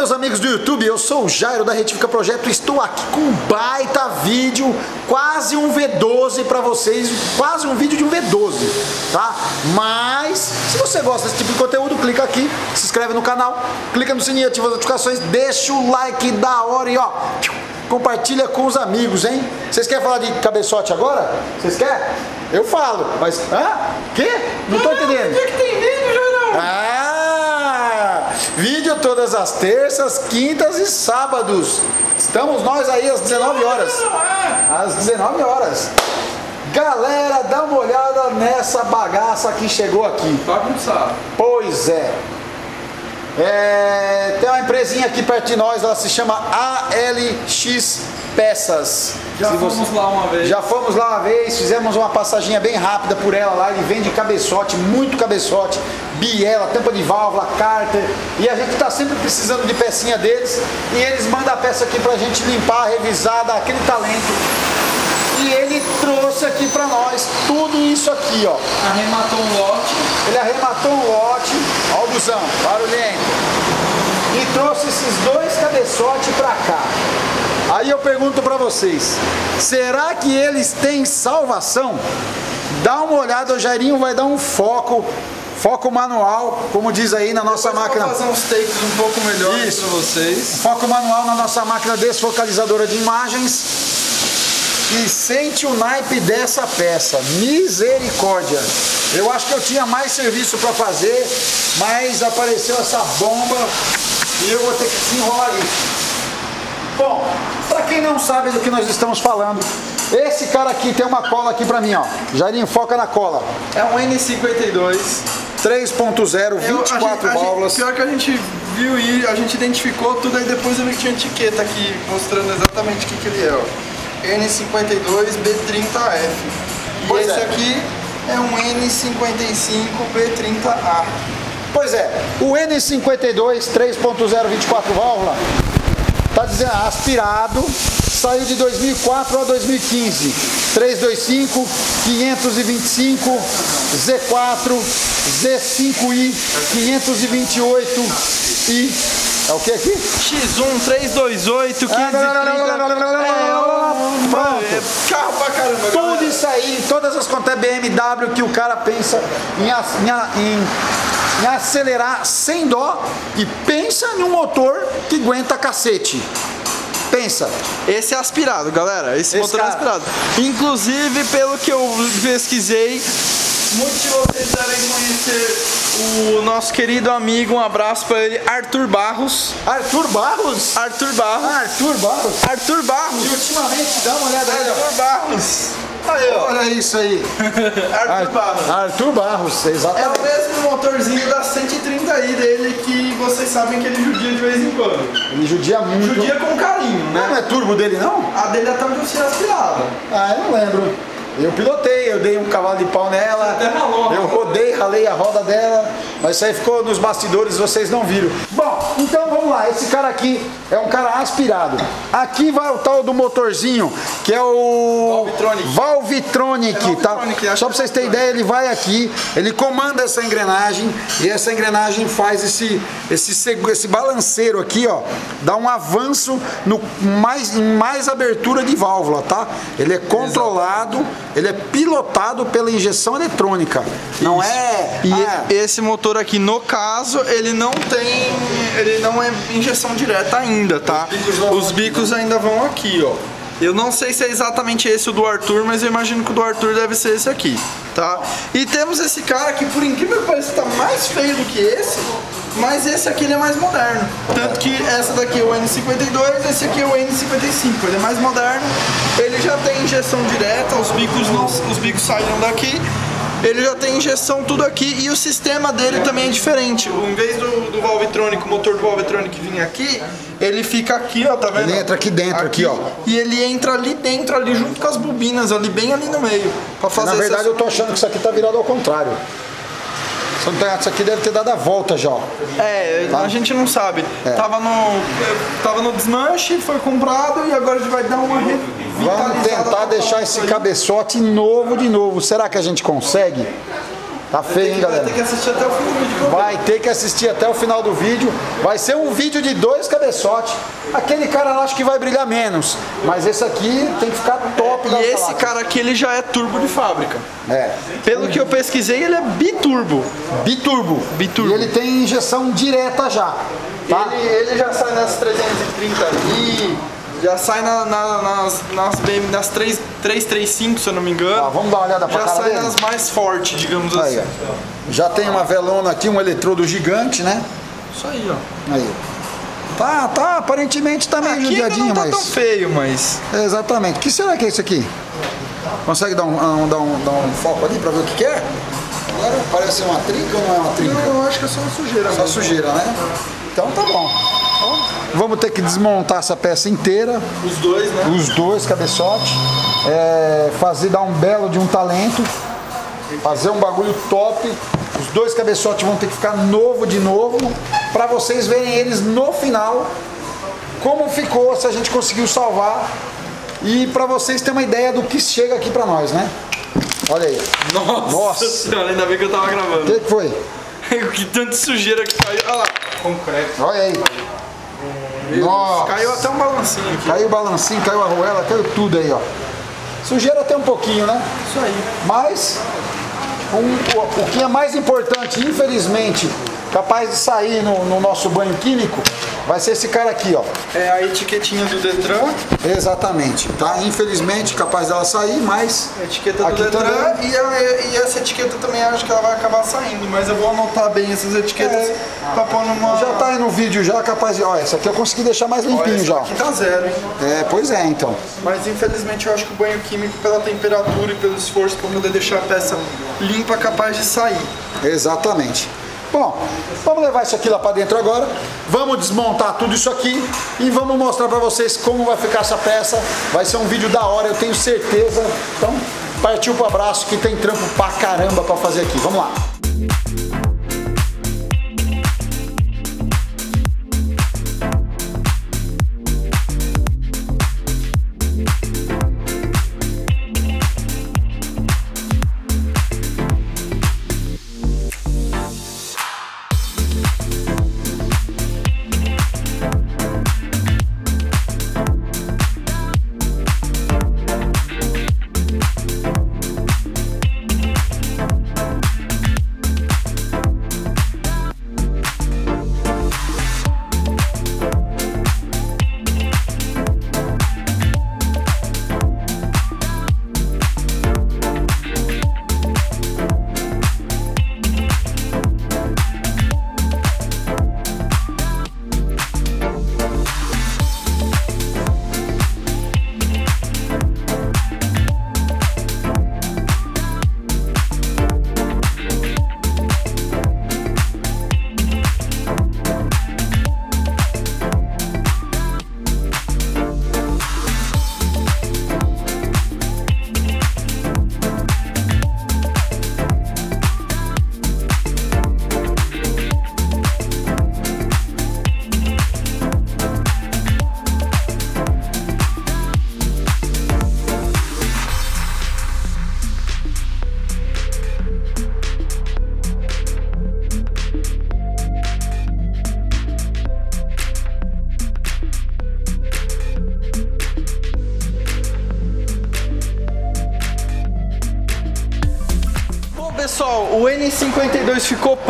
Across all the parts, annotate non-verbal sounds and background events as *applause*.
meus amigos do YouTube, eu sou o Jairo da Retifica Projeto, estou aqui com um baita vídeo, quase um V12 para vocês, quase um vídeo de um V12, tá? Mas, se você gosta desse tipo de conteúdo, clica aqui, se inscreve no canal, clica no sininho, ativa as notificações, deixa o like da hora e ó, compartilha com os amigos, hein? Vocês querem falar de cabeçote agora? Vocês querem? Eu falo, mas, hã? Quê? Não tô entendendo. que tem vídeo, Jairão? Ah! Vídeo todas as terças, quintas e sábados. Estamos nós aí às 19 horas. Às 19 horas. Galera, dá uma olhada nessa bagaça que chegou aqui. Bagunçado. Pois é. É, tem uma empresinha aqui perto de nós, ela se chama ALX Peças. Já fomos você- lá uma vez. Já fomos lá uma vez, fizemos uma passaginha bem rápida por ela lá. Ele vende cabeçote, muito cabeçote, biela, tampa de válvula, cárter. E a gente está sempre precisando de pecinha deles. E eles mandam a peça aqui pra gente limpar, revisar, dar aquele talento. E ele trouxe aqui pra nós tudo isso aqui, ó. Arrematou um lote. Ele arrematou um lote, ó o busão, barulhento. E trouxe esses dois cabeçotes pra cá. Aí eu pergunto pra vocês, será que eles têm salvação? Dá uma olhada, o Jairinho vai dar um foco, foco manual, como diz aí na nossa Depois máquina. Vou fazer uns takes um pouco melhores pra vocês. Foco manual na nossa máquina desfocalizadora de imagens. E sente o naipe dessa peça. Misericórdia. Eu acho que eu tinha mais serviço para fazer, mas apareceu essa bomba e eu vou ter que desenrolar isso. Bom, para quem não sabe do que nós estamos falando, esse cara aqui tem uma cola aqui para mim, ó. Jairinho, foca na cola. É um N52. 3.0, Eu- a 24 gente- a gente- válvulas. Pior que a gente viu e a gente identificou tudo, aí depois eu vi que tinha etiqueta aqui mostrando exatamente o que, que ele é. Ó. N52 B30F. E Pois esse é. aqui é um N55 B30A. Pois é, o N52 3.0 24 válvula tá dizendo aspirado, saiu de 2004 a 2015. 325, 525, Z4, Z5i, 528 e é o que aqui? X1 328 Ah, não, não, não, não, Pronto. É carro pra caramba, Tudo galera. isso aí, todas as contas BMW que o cara pensa em, em em- em acelerar sem dó e pensa num motor que aguenta cacete. Pensa. Esse é aspirado, galera. Esse, Esse motor é cara- aspirado. Inclusive, pelo que eu pesquisei, muitos de vocês devem conhecer o nosso querido amigo, um abraço para ele, Arthur Barros. Arthur Barros? Arthur Barros. Arthur Barros? Arthur E Barros. ultimamente, dá uma olhada aí, Arthur Barros. Aí, ó. Olha isso aí. *laughs* Arthur Barros. Arthur Barros, É exatamente. o mesmo motorzinho da 130i dele que vocês sabem que ele judia de vez em quando. Ele judia muito. Judia com carinho, né? não é turbo dele, não? A dele até onde eu sei aspirada. Ah, eu não lembro. Eu pilotei, eu dei um cavalo de pau nela, a eu rodei, ralei a roda dela, mas isso aí ficou nos bastidores, vocês não viram. Bom, então vamos lá, esse cara aqui é um cara aspirado. Aqui vai o tal do motorzinho, que é o Valvetronic. Valvetronic, É tá? Acho Só pra é vocês terem ideia, ele vai aqui, ele comanda essa engrenagem e essa engrenagem faz esse, esse, esse balanceiro aqui, ó, dá um avanço no mais, em mais abertura de válvula, tá? Ele é controlado, ele é pilotado pela injeção eletrônica. Não é. E ah, esse motor aqui, no caso, ele não tem. Ele não é injeção direta ainda, tá? Os bicos Os bicos ainda vão aqui, ó. Eu não sei se é exatamente esse o do Arthur, mas eu imagino que o do Arthur deve ser esse aqui, tá? E temos esse cara que, por incrível que pareça, tá mais feio do que esse, mas esse aqui ele é mais moderno. Tanto que essa daqui é o N52, esse aqui é o N55. Ele é mais moderno, ele já tem injeção direta, os bicos, não, os bicos saíram daqui. Ele já tem injeção tudo aqui e o sistema dele também é diferente. Em vez do, do Valvetronic, o motor do Valvetronic vir aqui, ele fica aqui, ó, tá vendo? Ele entra aqui dentro, aqui, ó. E ele entra ali dentro, ali junto com as bobinas, ali bem ali no meio. Pra fazer na verdade, eu tô achando que isso aqui tá virado ao contrário. Tá- Isso aqui deve ter dado a volta já. É, a gente não sabe. É. Tava, no, tava no desmanche, foi comprado e agora a gente vai dar uma. Vamos tentar deixar esse aí. cabeçote novo de novo. Será que a gente consegue? Tá feio, hein, Vai galera? ter que assistir até o fim do vídeo. Vai ter que assistir até o final do vídeo. Vai ser um vídeo de dois cabeçotes. Aquele cara lá acho que vai brilhar menos. Mas esse aqui tem que ficar top E das esse cara aqui, ele já é turbo de fábrica. É. Pelo que eu pesquisei, ele é biturbo. Biturbo. Biturbo. E ele tem injeção direta já. Tá? Ele, ele já sai nas 330 ali, já sai na- na- nas, nas, BM, nas 3, 335, se eu não me engano. Ó, vamos dar uma olhada pra já sai dele? nas mais fortes, digamos Aí, assim. ó. Já tem uma velona aqui, um eletrodo gigante, né? Isso aí, ó. Aí. Tá, tá, aparentemente tá meio Aqui judiadinho, não tá mas. tão feio, mas... Exatamente. O que será que é isso aqui? Consegue dar um, um- dar um, dar um foco ali pra ver o que, que é? Agora parece uma trinca ou não é uma trinca? Eu acho que é só uma sujeira Só sujeira, né? Então tá bom. Vamos ter que desmontar essa peça inteira, Os dois, né? os dois cabeçotes, é, fazer dar um belo de um talento, fazer um bagulho top. Os dois cabeçotes vão ter que ficar novo de novo, para vocês verem eles no final como ficou, se a gente conseguiu salvar e para vocês terem uma ideia do que chega aqui para nós, né? Olha aí. Nossa, Nossa. senhora, ainda bem que eu tava O gravando. que que foi? *laughs* que tanto sujeira que caiu. Olha lá, concreto. Olha aí. Nossa. Caiu até um balancinho aqui. Caiu o balancinho, caiu a arruela, caiu tudo aí, ó. Sujeira até um pouquinho, né? Isso aí. Mas um- o, o que é mais importante, infelizmente, capaz de sair no, no nosso banho químico, vai ser esse cara aqui, ó. É a etiquetinha do Detran, Exatamente, tá? Infelizmente, capaz dela sair, mas a etiqueta do Detran também. e, a- e essa etiqueta também acho que ela vai acabar saindo, mas eu vou anotar bem essas etiquetas É. pra pôr numa. já tá aí no vídeo já, capaz de... Ó, essa aqui eu consegui deixar mais limpinho já. Aqui tá zero, hein? É, pois é, então. Mas infelizmente eu acho que o banho químico, pela temperatura e pelo esforço pra poder deixar a peça limpa, capaz de sair. Exatamente. Bom, vamos levar isso aqui lá para dentro agora. Vamos desmontar tudo isso aqui e vamos mostrar para vocês como vai ficar essa peça. Vai ser um vídeo da hora, eu tenho certeza. Então, partiu pro abraço que tem trampo pra caramba para fazer aqui. Vamos lá.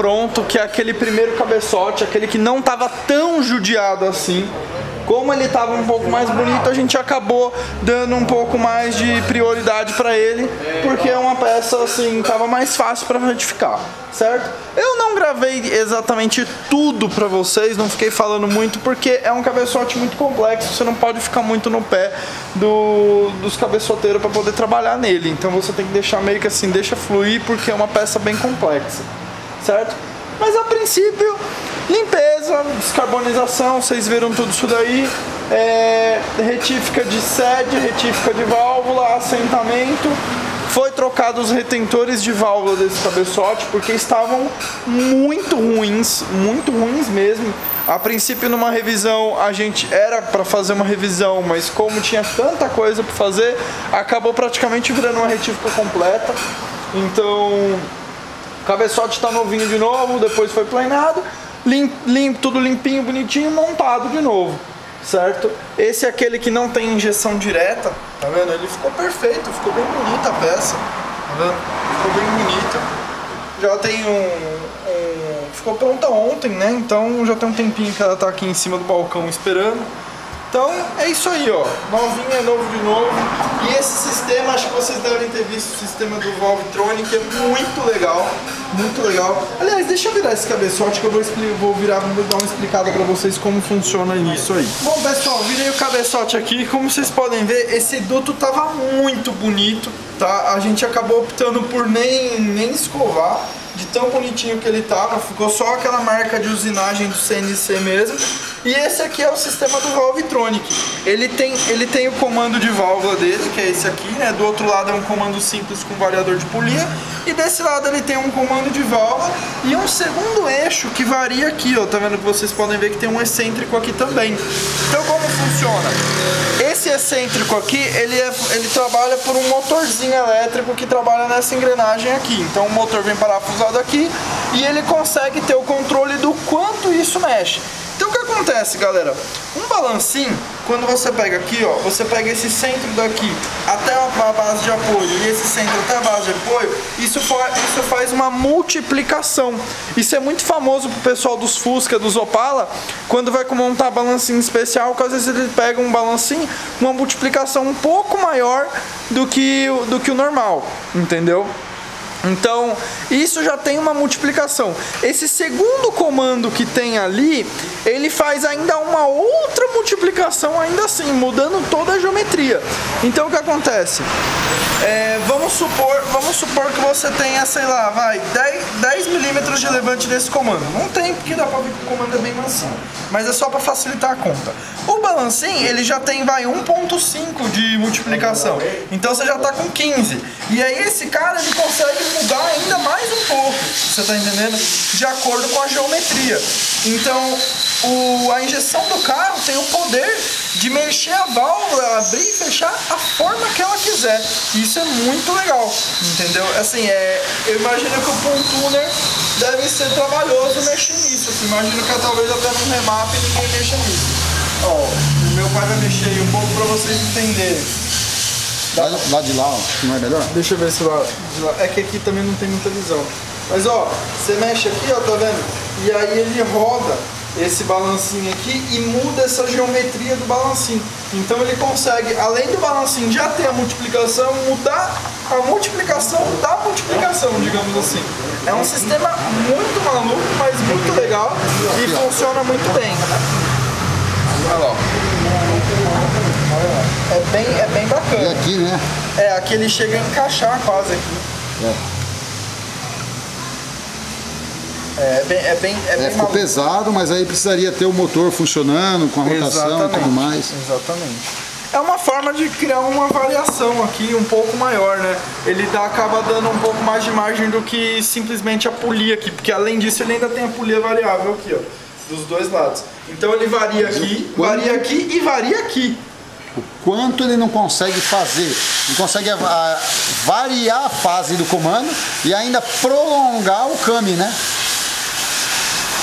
Pronto, que é aquele primeiro cabeçote, aquele que não estava tão judiado assim. Como ele estava um pouco mais bonito, a gente acabou dando um pouco mais de prioridade para ele, porque é uma peça assim, tava mais fácil para retificar, certo? Eu não gravei exatamente tudo para vocês, não fiquei falando muito, porque é um cabeçote muito complexo, você não pode ficar muito no pé do, dos cabeçoteiros para poder trabalhar nele. Então você tem que deixar meio que assim, deixa fluir, porque é uma peça bem complexa, certo? Mas a princípio, limpeza, descarbonização, vocês viram tudo isso daí. É, retífica de sede, retífica de válvula, assentamento. Foi trocado os retentores de válvula desse cabeçote porque estavam muito ruins, muito ruins mesmo. A princípio, numa revisão, a gente era para fazer uma revisão, mas como tinha tanta coisa para fazer, acabou praticamente virando uma retífica completa. Então, cabeçote tá novinho de novo, depois foi planado, limpo, limpo, tudo limpinho, bonitinho, montado de novo, certo? Esse é aquele que não tem injeção direta, tá vendo? Ele ficou perfeito, ficou bem bonita a peça, tá vendo? Ficou bem bonita. Já tem um, um ficou pronta ontem, né? Então já tem um tempinho que ela tá aqui em cima do balcão esperando. Então é isso aí, ó. Novinho é novo de novo. E esse sistema, acho que vocês devem ter visto o sistema do Valvetronic, é muito legal. Muito legal. Aliás, deixa eu virar esse cabeçote que eu vou, vou virar, vou dar uma explicada pra vocês como funciona isso aí. Bom, pessoal, virei o cabeçote aqui. Como vocês podem ver, esse duto tava muito bonito, tá? A gente acabou optando por nem, nem escovar tão bonitinho que ele tava, ficou só aquela marca de usinagem do CNC mesmo. E esse aqui é o sistema do Valvetronic. Ele tem, ele tem o comando de válvula dele, que é esse aqui, né? Do outro lado é um comando simples com variador de polia. E desse lado ele tem um comando de válvula e um segundo eixo que varia aqui, ó. Tá vendo que vocês podem ver que tem um excêntrico aqui também. Então como funciona? Esse excêntrico aqui, ele, é, ele trabalha por um motorzinho elétrico que trabalha nessa engrenagem aqui. Então o motor vem parafusado aqui e ele consegue ter o controle do quanto isso mexe. O que acontece, galera? Um balancinho, quando você pega aqui, ó, você pega esse centro daqui até a base de apoio e esse centro até a base de apoio, isso, for, isso faz uma multiplicação. Isso é muito famoso pro pessoal dos Fusca, dos Opala, quando vai montar balancinho especial, que às vezes ele pega um balancinho, uma multiplicação um pouco maior do que, do que o normal, entendeu? Então, isso já tem uma multiplicação. Esse segundo comando que tem ali, ele faz ainda uma outra multiplicação, ainda assim, mudando toda a geometria. Então, o que acontece? É, vamos, supor, vamos supor que você tenha, sei lá, vai, 10, 10 milímetros de levante nesse comando. Não tem, porque dá pra ver que o comando é bem mansinho. Mas é só para facilitar a conta. O balancim, ele já tem, vai, 1.5 de multiplicação. Então, você já tá com 15. E aí, esse cara, ele consegue mudar ainda mais um pouco, você tá entendendo? De acordo com a geometria. Então, o, a injeção do carro tem o poder de mexer a válvula, abrir e fechar a forma que ela quiser. Isso é muito legal, entendeu? Assim, é, eu imagino que o Pum Tuner deve ser trabalhoso mexer nisso. Assim, imagino que talvez até no remap ninguém mexa nisso. Ó, o meu pai vai mexer aí um pouco para vocês entenderem. Lá, lá de lá, ó, não é melhor? Deixa eu ver se lá, lá. É que aqui também não tem muita visão. Mas ó, você mexe aqui, ó, tá vendo? E aí ele roda esse balancinho aqui e muda essa geometria do balancinho. Então ele consegue, além do balancinho já ter a multiplicação, mudar a multiplicação da multiplicação, digamos assim. É um sistema muito maluco, mas muito legal e funciona muito bem. Olha lá. É bem, é bem bacana. E aqui, né? É, aqui ele chega a encaixar quase aqui. É. É bem, é bem, é, É, bem ficou maluco. pesado, mas aí precisaria ter o motor funcionando, com a rotação e tudo mais. Exatamente. É uma forma de criar uma variação aqui um pouco maior, né? Ele dá, acaba dando um pouco mais de margem do que simplesmente a polia aqui, porque além disso ele ainda tem a polia variável aqui, ó, dos dois lados. Então ele varia aqui, varia aqui e varia aqui. O quanto ele não consegue fazer. Ele consegue ah, variar a fase do comando e ainda prolongar o cami, né?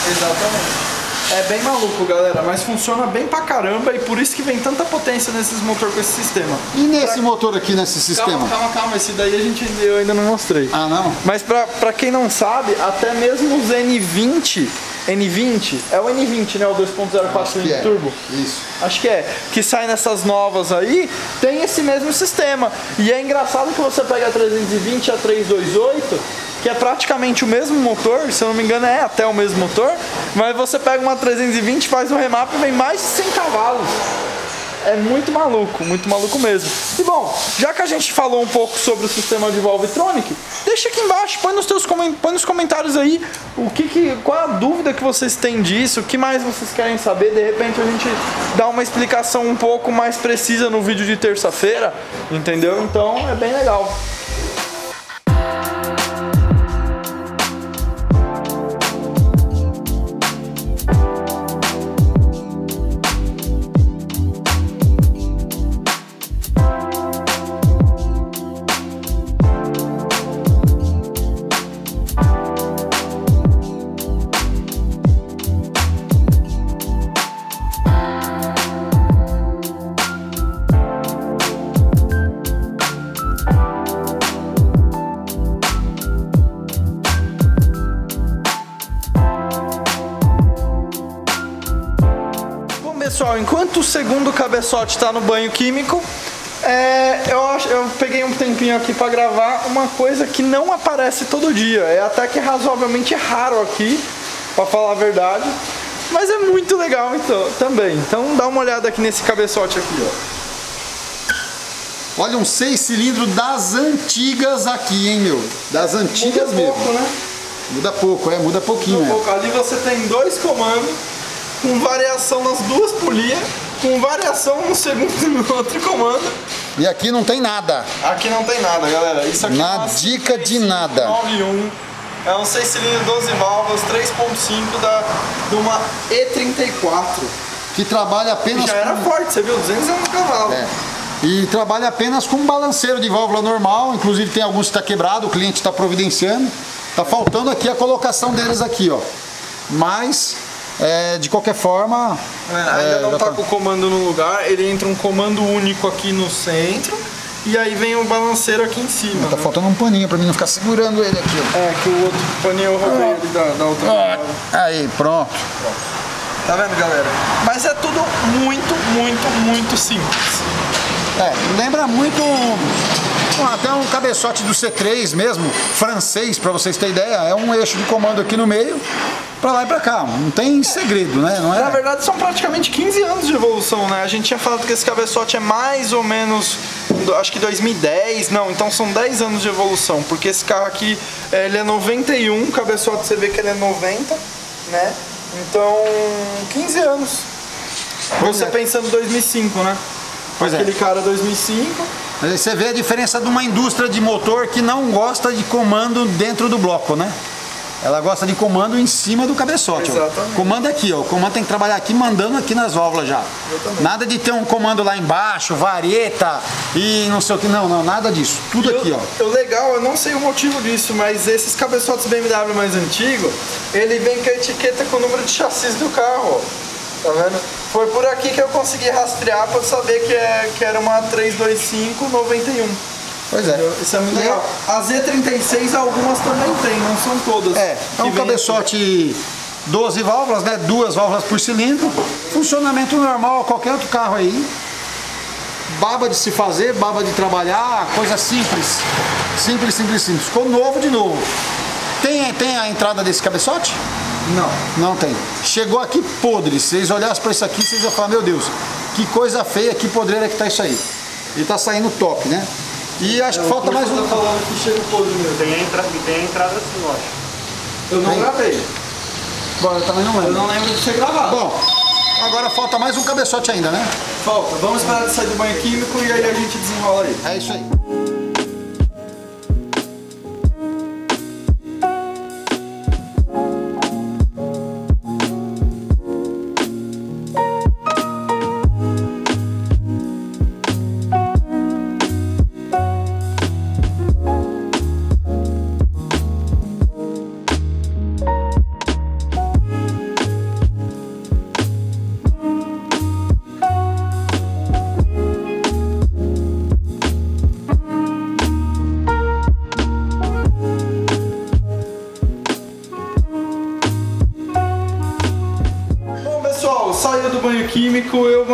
Exatamente. É bem maluco, galera, mas funciona bem pra caramba e por isso que vem tanta potência nesses motores com esse sistema. E nesse motor aqui, nesse sistema? Calma, calma, calma, esse daí a gente eu ainda não mostrei. Ah, não? Mas pra, pra quem não sabe, até mesmo os N20, N20, é o N20, né? O 2.04 que é. turbo. Isso. Acho que é. Que sai nessas novas aí, tem esse mesmo sistema. E é engraçado que você pega a 320 e a 328, que é praticamente o mesmo motor, se eu não me engano é até o mesmo motor, mas você pega uma 320, faz um remap e vem mais de 100 cavalos. É muito maluco, muito maluco mesmo. E bom, já que a gente falou um pouco sobre o sistema de Valvetronic, deixa aqui embaixo, põe nos, teus, põe nos comentários aí o que, que qual a dúvida que vocês têm disso, o que mais vocês querem saber. De repente a gente dá uma explicação um pouco mais precisa no vídeo de terça-feira, entendeu? Então é bem legal. Pessoal, enquanto o segundo cabeçote está no banho químico, é, eu, eu peguei um tempinho aqui para gravar uma coisa que não aparece todo dia. É até que razoavelmente raro aqui, para falar a verdade. Mas é muito legal então, também. Então dá uma olhada aqui nesse cabeçote aqui, ó. Olha, um seis cilindros das antigas aqui, hein, meu? Das antigas Muda mesmo. pouco, né? Muda pouco, é, muda pouquinho. Um é. pouco. Ali você tem dois comandos, com variação nas duas polias, com variação no segundo *laughs* e no outro comando. E aqui não tem nada. Aqui não tem nada, galera. Isso aqui Na é uma dica de nada. 91. É um 6 cilindros, 12 válvulas, 3.5 da, de uma E34. Que trabalha apenas Já era com... forte, você viu? 200 cavalos. É. E trabalha apenas com um balanceiro de válvula normal, inclusive tem alguns que está quebrado, o cliente está providenciando. Tá faltando aqui a colocação deles aqui, ó. Mas, é, de qualquer forma... É, ainda é, não já tá com o comando no lugar, ele entra um comando único aqui no centro e aí vem o balanceiro aqui em cima. Tá né? faltando um paninho pra mim não ficar segurando ele aqui, ó. É, que o outro paninho eu roubei ali da, da outra. Aí, pronto. Tá vendo, galera? Mas é tudo muito, muito, muito simples. É, lembra muito até um cabeçote do C3 mesmo, francês, pra vocês terem ideia. É um eixo de comando aqui no meio, pra lá e pra cá. Não tem segredo, né? Não Na é? verdade, são praticamente 15 anos de evolução, né? A gente tinha falado que esse cabeçote é mais ou menos, acho que 2010, não, então são 10 anos de evolução, porque esse carro aqui, eh, ele é 91, o cabeçote você vê que ele é 90, né? Então, 15 anos. Você é. pensando em 2005, né? Pois é. Aquele cara 2005, Mas aí você vê a diferença de uma indústria de motor que não gosta de comando dentro do bloco, né? Ela gosta de comando em cima do cabeçote. ó. Exatamente. Comando aqui, ó. O comando tem que trabalhar aqui, mandando aqui nas válvulas já. Nada de ter um comando lá embaixo, vareta e não sei o que. Não, não, nada disso. Tudo aqui, ó. O legal, eu não sei o motivo disso, mas esses cabeçotes BMW mais antigos, ele vem com a etiqueta com o número de chassis do carro, ó. Tá vendo? Foi por aqui que eu consegui rastrear pra saber que, é, que era uma 32591. Pois é. Isso é muito legal. A Z36 algumas também tem, não são todas. É, é um cabeçote 12 válvulas, né? Duas válvulas por cilindro. Funcionamento normal a qualquer outro carro aí. Baba de se fazer, baba de trabalhar, coisa simples. Simples, simples, simples. Ficou novo de novo. Tem, tem a entrada desse cabeçote? Não. Não tem. Chegou aqui podre. Se vocês olhassem para isso aqui, vocês iam falar, meu Deus, que coisa feia, que podreira que tá isso aí. Ele tá saindo top, né? E acho que falta mais Tá um. falando que chega podre mesmo. Tem a, entra... e tem a entrada assim, eu acho. Eu não Tem. gravei. Bom, eu também não Eu lembro. não lembro de ser gravado. Bom, agora falta mais um cabeçote ainda, né? Falta. Vamos esperar de sair do banho químico e aí a gente desenrola aí. É isso aí.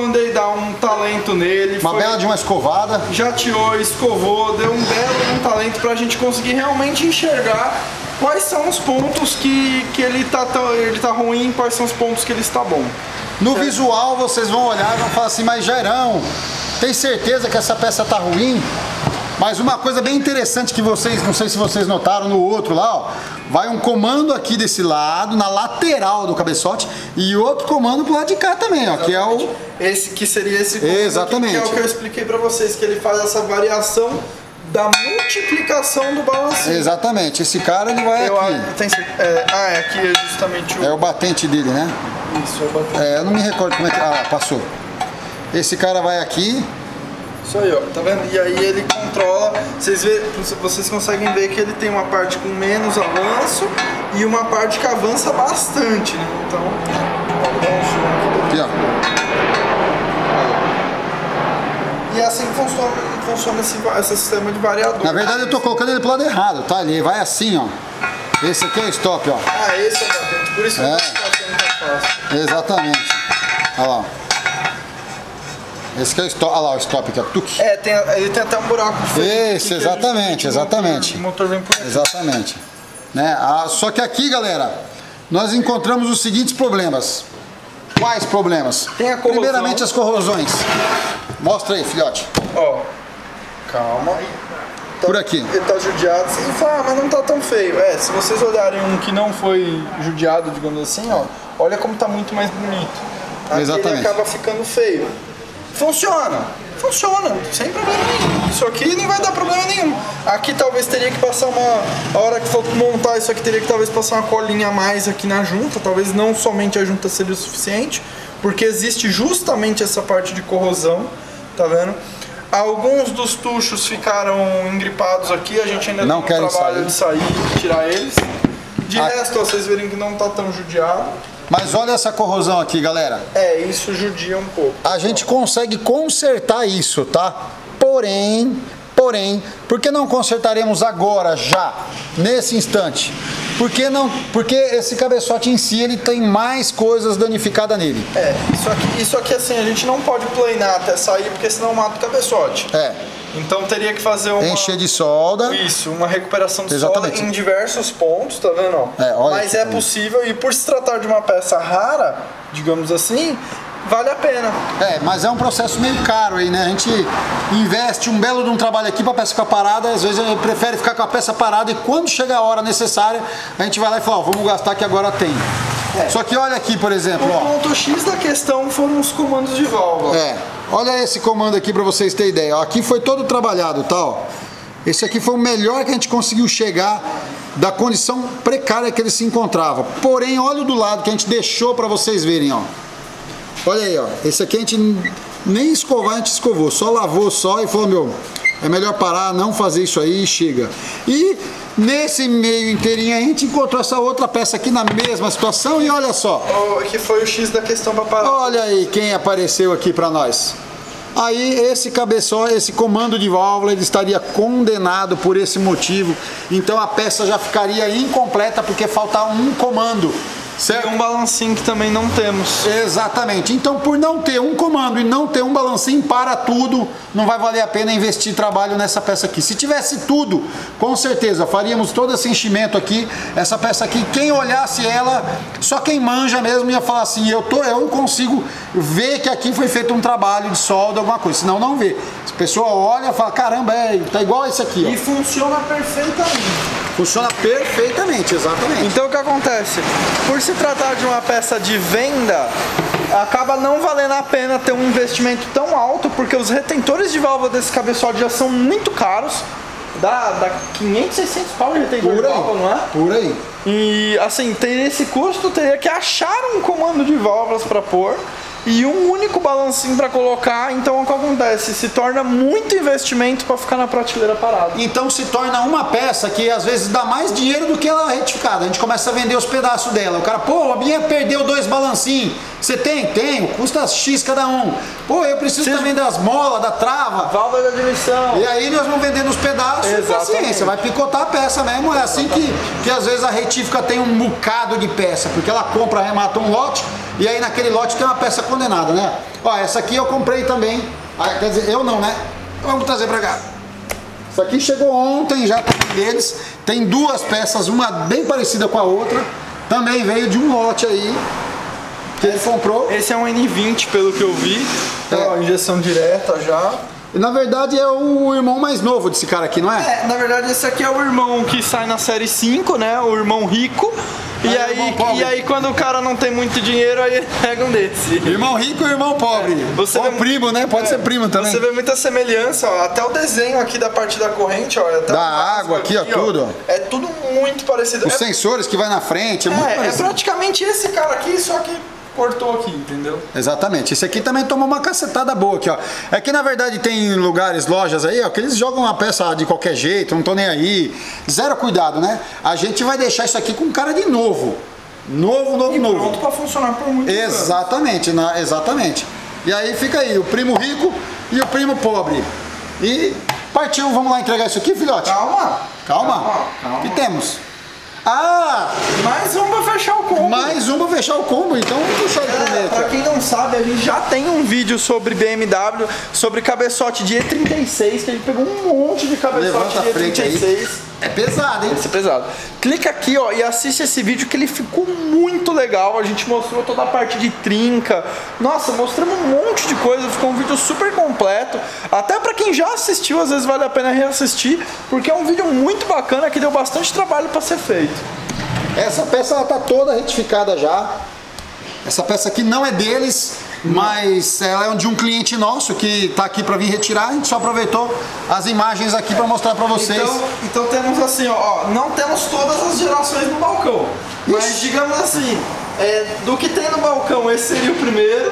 Mandei dar um talento nele. Uma foi- bela de uma escovada. Jateou, escovou, deu um belo um talento pra gente conseguir realmente enxergar quais são os pontos que, que ele, tá, tão- ele tá ruim e quais são os pontos que ele está bom. No visual vocês vão olhar e vão falar assim, mas Jairão, tem certeza que essa peça tá ruim? Mas uma coisa bem interessante que vocês, não sei se vocês notaram no outro lá, ó, vai um comando aqui desse lado, na lateral do cabeçote, e outro comando pro lado de cá também, ó, que é o Esse que seria esse comando aqui, Exatamente. que é o que eu expliquei pra vocês, que ele faz essa variação da multiplicação do balancinho. exatamente, esse cara ele vai Eu, aqui. tem é, ah, é aqui é justamente o. É o batente dele, né? Isso, é o botão. É, eu não me recordo como é que. Ah, passou. Esse cara vai aqui. Isso aí, ó, tá vendo? E aí ele controla, vocês, vê, vocês conseguem ver que ele tem uma parte com menos avanço e uma parte que avança bastante, né? Então, ó, um zoom aqui. E é assim funciona, funciona esse, esse sistema de variador. Na verdade eu tô colocando ele pro lado errado, tá? Ele vai assim, ó. Esse aqui é stop, ó. Ah, esse é o batente, por isso que É. não tá sendo tão fácil. Exatamente. Olha lá. Esse aqui é o stop. Olha lá o stop aqui, ó. Tuque. É, tem, ele tem até um buraco. Esse, que é exatamente, exatamente. O motor vem por aqui. Exatamente. Né? Ah, só que aqui, galera, nós encontramos os seguintes problemas. Quais problemas? Tem a corrosão. Primeiramente as corrosões. Mostra aí, filhote. Ó, calma. Tá- Por aqui. Ele tá judiado. Você fala, ah, mas não tá tão feio. É, se vocês olharem um que não foi judiado, digamos assim, ó, olha como tá muito mais bonito. Aqui Exatamente. ele acaba ficando feio. Funciona. Funciona, sem problema nenhum. Isso aqui não vai dar problema nenhum. Aqui talvez teria que passar uma. A hora que for montar isso aqui, teria que talvez passar uma colinha a mais aqui na junta. Talvez não somente a junta seria o suficiente, porque existe justamente essa parte de corrosão, tá vendo? Alguns dos tuchos ficaram engripados aqui, a gente ainda Não tem um trabalho sair. de sair e tirar eles. De Ah. resto, ó, vocês verem que não tá tão judiado. Mas olha essa corrosão aqui, galera. É, isso judia um pouco. A gente consegue consertar isso, tá? Porém, porém, por que não consertaremos agora, já, nesse instante? Porque não, porque esse cabeçote em si ele tem mais coisas danificadas nele. É, isso aqui, isso aqui assim, a gente não pode planear até sair, porque senão mata o cabeçote. É, Então teria que fazer uma. encher de solda. Isso, uma recuperação de Exatamente. solda em diversos pontos, tá vendo? ó? É, olha Mas é possível e por se tratar de uma peça rara, digamos assim, vale a pena. É, mas é um processo meio caro aí, né? A gente investe um belo de um trabalho aqui pra peça ficar parada, às vezes a gente prefere ficar com a peça parada e quando chega a hora necessária, a gente vai lá e fala, ó, vamos gastar que agora tem. Só que olha aqui, por exemplo, O ó. ponto X da questão foram os comandos de válvula. É, olha esse comando aqui pra vocês terem ideia. Aqui foi todo trabalhado, tá? ó. Esse aqui foi o melhor que a gente conseguiu chegar da condição precária que ele se encontrava. Porém, olha do lado que a gente deixou pra vocês verem, ó. Olha aí, ó. Esse aqui a gente nem escovar, a gente escovou, só lavou só e falou, meu, é melhor parar, não fazer isso aí e chega. E nesse meio inteirinho a gente encontrou essa outra peça aqui na mesma situação e olha só. O- Que foi o X da questão pra parar. Olha aí quem apareceu aqui para nós. Aí esse cabeçó, esse comando de válvula, ele estaria condenado por esse motivo. Então a peça já ficaria incompleta porque falta um comando. E Certo? um balancinho que também não temos. Exatamente. Então, por não ter um comando e não ter um balancinho para tudo, não vai valer a pena investir trabalho nessa peça aqui. Se tivesse tudo, com certeza faríamos todo esse enchimento aqui. Essa peça aqui, quem olhasse ela, só quem manja mesmo ia falar assim: eu tô, eu consigo ver que aqui foi feito um trabalho de solda, alguma coisa. Senão, não vê. A pessoa olha e fala: caramba, é, tá igual esse aqui. E Ó. funciona perfeitamente. Funciona perfeitamente, exatamente. Então o que acontece? Por se tratar de uma peça de venda, acaba não valendo a pena ter um investimento tão alto, porque os retentores de válvula desse cabeçote já são muito caros. Dá, dá 500, 600 pau de retentor de válvula, não é? Por aí. E assim, teria esse custo, teria que achar um comando de válvulas para pôr e um único balancinho para colocar. Então o que acontece? Se torna muito investimento para ficar na prateleira parada. Então se torna uma peça que às vezes dá mais dinheiro do que ela retificada. A gente começa a vender os pedaços dela. O cara, pô, a minha perdeu dois balancinhos. Você tem? Tenho. Custa X cada um. Pô, eu preciso Preciso- também das molas, da trava. Válvula da admissão. E aí nós vamos vendendo os pedaços e Exatamente. paciência, vai picotar a peça mesmo. É assim que, que às vezes a retífica tem um bocado de peça, porque ela compra, arremata um lote, e aí naquele lote tem uma peça condenada, né? Ó, essa aqui eu comprei também. Ah, quer dizer, eu não, né? Vamos trazer pra cá. Isso aqui chegou ontem, já tá com deles. Tem duas peças, uma bem parecida com a outra. Também veio de um lote aí que ele comprou. Esse é um N20 pelo que eu vi. É. Ó, injeção direta já. E na verdade é o irmão mais novo desse cara aqui, não é? É, na verdade esse aqui é o irmão que sai na série 5, né? O irmão rico. E é o aí, irmão pobre. e aí quando o cara não tem muito dinheiro, aí ele pega um desse. Irmão rico e irmão pobre. Você Ou vê- primo, né? Pode É, ser primo também. Você vê muita semelhança, ó, até o desenho aqui da parte da corrente, ó, até Da água aqui, ó, tudo, ó. É tudo muito parecido. Os É, sensores que vai na frente, é, muito é, é parecido. praticamente esse cara aqui, só que cortou aqui, entendeu? Exatamente. Esse aqui também tomou uma cacetada boa aqui, ó. É que na verdade tem lugares, lojas aí, ó, que eles jogam a peça de qualquer jeito, não tô nem aí. Zero cuidado, né? A gente vai deixar isso aqui com cara de novo. Novo, novo, E novo. pronto pra funcionar por muito tempo. Exatamente, na- exatamente. E aí fica aí, o primo rico e o primo pobre. E partiu, vamos lá entregar isso aqui, filhote? Calma. Calma. Calma, calma. O que temos? Ah, Mais um pra fechar o combo. mais um pra fechar o combo, então vamos puxar É, pra quem não sabe, a gente já tem um vídeo sobre BMW, sobre cabeçote de E36, que a gente pegou um monte de cabeçote Levanta de a frente aí. E36. É pesado, hein? Esse é pesado. Clica aqui, ó, e assiste esse vídeo que ele ficou muito legal. A gente mostrou toda a parte de trinca. Nossa, mostramos um monte de coisa. Ficou um vídeo super completo. Até pra quem já assistiu, às vezes vale a pena reassistir, porque é um vídeo muito bacana que deu bastante trabalho pra ser feito. Essa peça ela tá toda retificada já. Essa peça aqui não é deles, mas ela é de um cliente nosso que tá aqui para vir retirar. A gente só aproveitou as imagens aqui para mostrar para vocês. Então, então temos assim, ó, ó, não temos todas as gerações no balcão. Mas digamos assim, é, do que tem no balcão, esse seria o primeiro.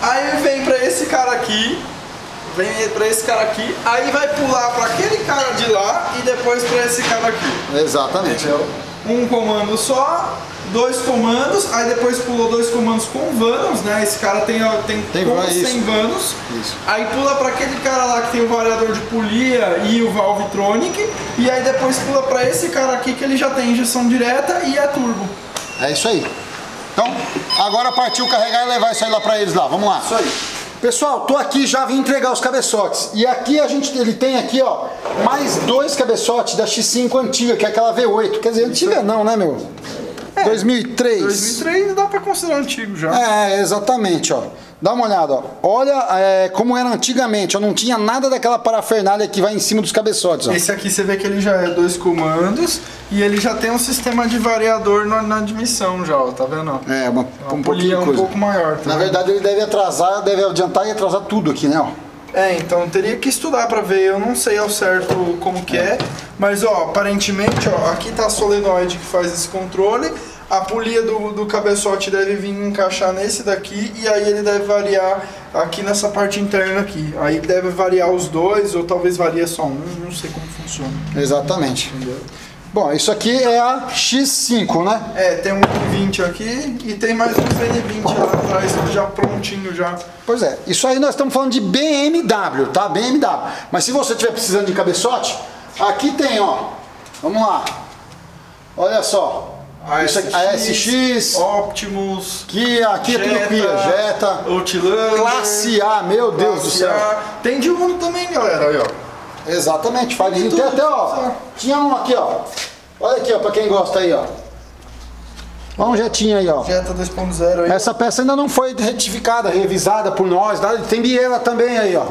Aí vem pra esse cara aqui, vem pra esse cara aqui, aí vai pular pra aquele cara de lá e depois pra esse cara aqui. Exatamente. Entendeu? Um comando só, dois comandos, aí depois pulou dois comandos com vanos, né? Esse cara tem, tem, Tem isso. sem vanos. Isso. Aí pula pra aquele cara lá que tem o variador de polia e o Valvetronic. E aí depois pula pra esse cara aqui que ele já tem injeção direta e a turbo. É isso aí. Então, agora partiu carregar e levar isso aí lá para eles lá. Vamos lá. Isso aí. Pessoal, tô aqui já vim entregar os cabeçotes. E aqui a gente ele tem aqui, ó, mais dois cabeçotes da X5 antiga, que é aquela V8. Quer dizer, antiga não, né, meu? 2003. 2003 dá pra considerar antigo já. É, exatamente, ó. Dá uma olhada, ó. Olha é, como era antigamente, ó. Não tinha nada daquela parafernália que vai em cima dos cabeçotes, ó. Esse aqui você vê que ele já é dois comandos e ele já tem um sistema de variador na, na admissão já, ó, tá vendo? É, uma, Uma um pouquinho um pouco maior. tá Na vendo? verdade, ele deve atrasar, deve adiantar e atrasar tudo aqui, né, ó. É, então teria que estudar pra ver, eu não sei ao certo como que é, mas ó, aparentemente, ó, aqui tá a solenoide que faz esse controle, a polia do, do cabeçote deve vir encaixar nesse daqui e aí ele deve variar aqui nessa parte interna aqui. Aí deve variar os dois ou talvez varia só um, não sei como funciona. Exatamente. Bom, isso aqui é a X5, né? É, tem um N20 aqui e tem mais um N20 lá atrás já prontinho já. Pois é, isso aí nós estamos falando de BMW, tá? BMW. Mas se você estiver precisando de cabeçote, aqui tem, ó. Vamos lá. Olha só. Isso aqui, a SX, Optimus, aqui, aqui é tudo Jetta, Kia, Jetta. Outlander, Classe A, meu Deus do céu. A. Tem de Uno também, galera, aí, ó. Exatamente, faz tudo, até, ó. Tinha um aqui, ó. Olha aqui, ó, pra quem gosta aí, ó. Olha um jetinho aí, ó. Jetta 2.0 aí. Essa peça ainda não foi retificada, revisada por nós. tá? Tem biela também aí, ó.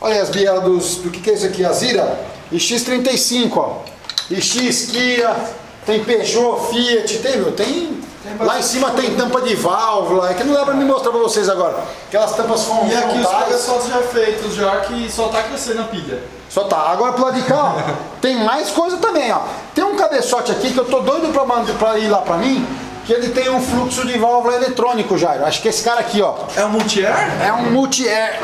Olha as bielas dos. Do que, que é isso aqui? Azira? E X35, ó. E X Kia. Tem Peugeot, Fiat, tem, meu? Tem. Lá em cima tem tampa de válvula. É que não dá pra me mostrar pra vocês agora. Aquelas tampas fron- E aqui os cabeçotes já feitos, já que só tá crescendo a pilha. Só tá. Agora pro lado de cá, ó, *laughs* tem mais coisa também, ó. Tem um cabeçote aqui que eu tô doido pra, pra ir lá pra mim, que ele tem um fluxo de válvula eletrônico, Jairo. Acho que esse cara aqui, ó. É o Multi-Air? É um multi-air.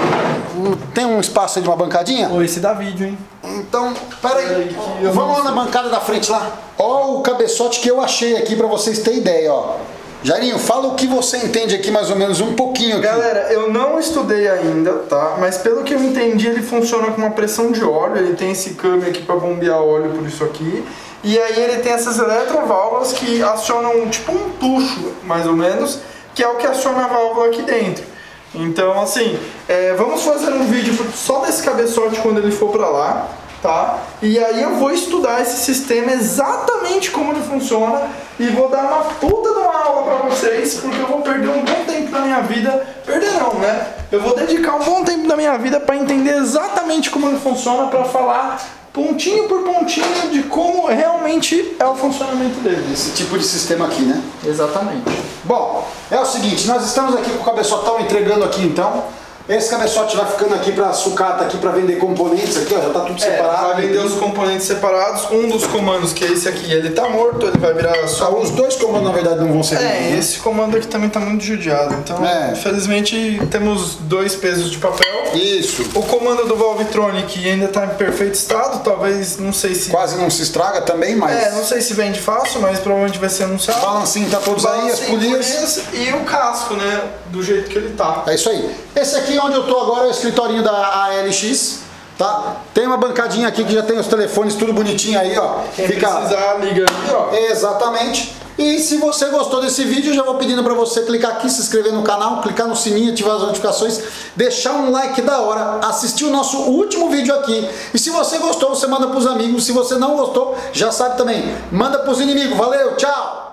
Um- Tem um espaço aí de uma bancadinha? Ou esse dá vídeo, hein? Então, pera Peraí, aí. Vamos lá na bancada da frente lá. Ó o cabeçote que eu achei aqui pra vocês terem ideia, ó. Jairinho, fala o que você entende aqui mais ou menos um pouquinho aqui. Galera, eu não estudei ainda, tá? Mas pelo que eu entendi, ele funciona com uma pressão de óleo. Ele tem esse câmbio aqui para bombear óleo por isso aqui. E aí ele tem essas eletroválvulas que acionam tipo um tucho, mais ou menos, que é o que aciona a válvula aqui dentro. Então, assim, é, vamos fazer um vídeo só desse cabeçote quando ele for para lá, tá? E aí eu vou estudar esse sistema exatamente como ele funciona e vou dar uma puta de uma aula para vocês, porque eu vou perder um bom tempo da minha vida, perder não, né? Eu vou dedicar um bom tempo da minha vida para entender exatamente como ele funciona, para falar pontinho por pontinho de como realmente é o funcionamento dele. Esse tipo de sistema aqui, né? Exatamente. Bom, é o seguinte, nós estamos aqui com o cabeçotão entregando aqui então. Esse cabeçote vai ficando aqui pra sucata aqui pra vender componentes aqui, ó, já tá tudo É, separado. vai vender os componentes separados. Um dos comandos, que é esse aqui, ele tá morto, ele vai virar Ah, só Os dois comandos na verdade não vão ser É, vendidos, né? esse comando aqui também tá muito judiado. Então, É. infelizmente, temos dois pesos de papel. Isso. O comando do Valvetronic ainda tá em perfeito estado, talvez, não sei se. Quase não se estraga também, mas. É, não sei se vende fácil, mas provavelmente vai ser anunciado. Balancinho tá todos aí, as Balancinho, polias. E o casco, né? Do jeito que ele tá. É isso aí. Esse aqui onde eu tô agora é o escritorinho da ALX. tá? Tem uma bancadinha aqui que já tem os telefones tudo bonitinho aí, ó. Quem Fica precisar, liga aí, ó. Exatamente. E se você gostou desse vídeo, eu já vou pedindo para você clicar aqui, se inscrever no canal, clicar no sininho, ativar as notificações, deixar um like da hora, assistir o nosso último vídeo aqui. E se você gostou, você manda pros amigos. Se você não gostou, já sabe também, manda pros inimigos. Valeu, tchau!